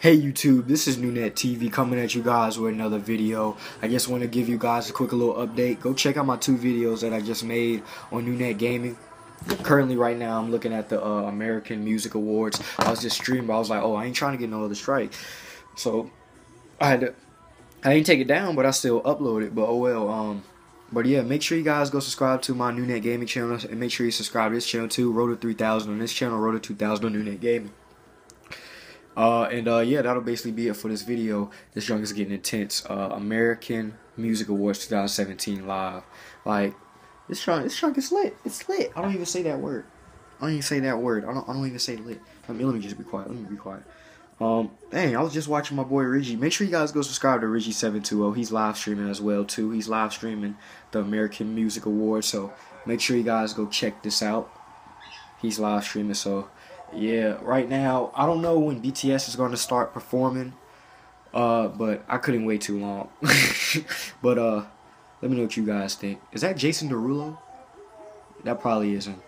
Hey YouTube, this is Nunet TV coming at you guys with another video. I just want to give you guys a quick little update. Go check out my two videos that I just made on Nunet Gaming. Currently, right now, I'm looking at the uh, American Music Awards. I was just streaming, but I was like, oh, I ain't trying to get no other strike. So, I had to, I didn't take it down, but I still upload it. But oh well, um, but yeah, make sure you guys go subscribe to my Nunet Gaming channel, and make sure you subscribe to this channel too, Rotor 3000 on this channel, Rotor 2000 on Nunet Gaming. Uh, and uh, yeah, that'll basically be it for this video. This junk is getting intense. Uh, American Music Awards 2017 live. Like this junk, this junk is lit. It's lit. I don't even say that word. I don't even say that word. I don't. I don't even say lit. Let me let me just be quiet. Let me be quiet. Um, dang, I was just watching my boy Reggie. Make sure you guys go subscribe to Reggie720. He's live streaming as well too. He's live streaming the American Music Awards. So make sure you guys go check this out. He's live streaming. So yeah, right now I don't know when BTS is going to start performing, uh, but I couldn't wait too long. but uh, let me know what you guys think. Is that Jason Derulo? That probably isn't.